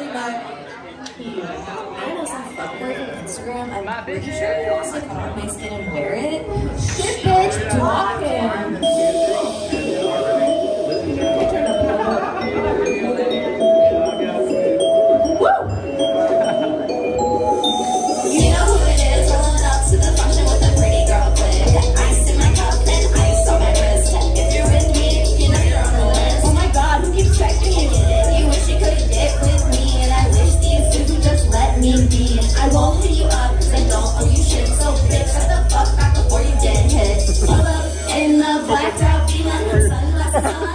I know some fuckboy from Instagram. I'm pretty sure you also put on my skin and mean beat. I won't hit you up, cause I don't owe you shit. So bitch, shut the fuck back before you get hit. All up in the blacked out, being on the sunglasses.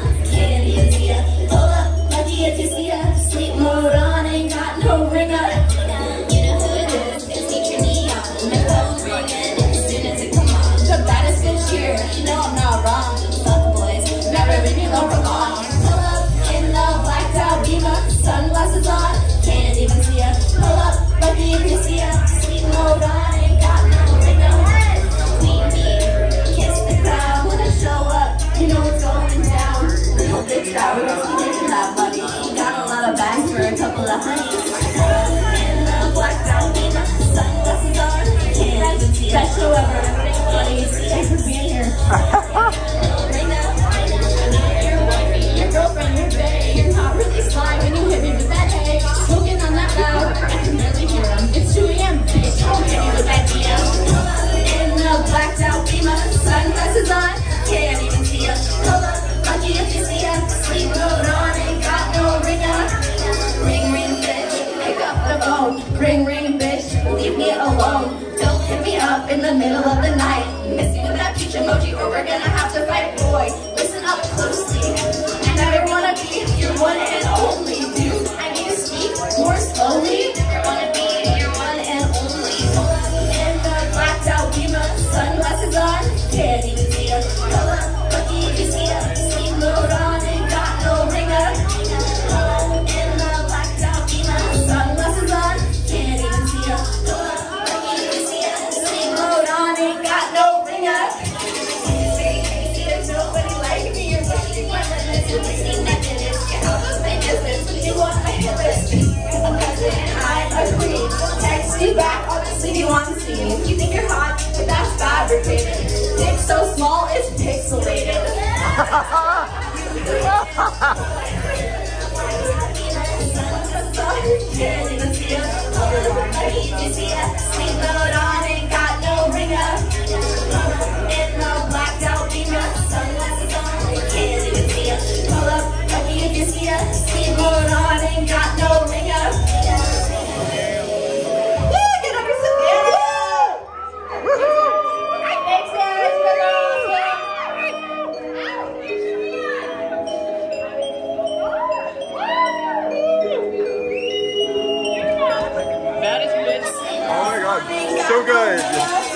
Dạ, vâng đạo ring, bitch. Leave me alone. Don't hit me up in the middle of the night. Miss with that peach emoji or we're gonna have Ha ha! So good.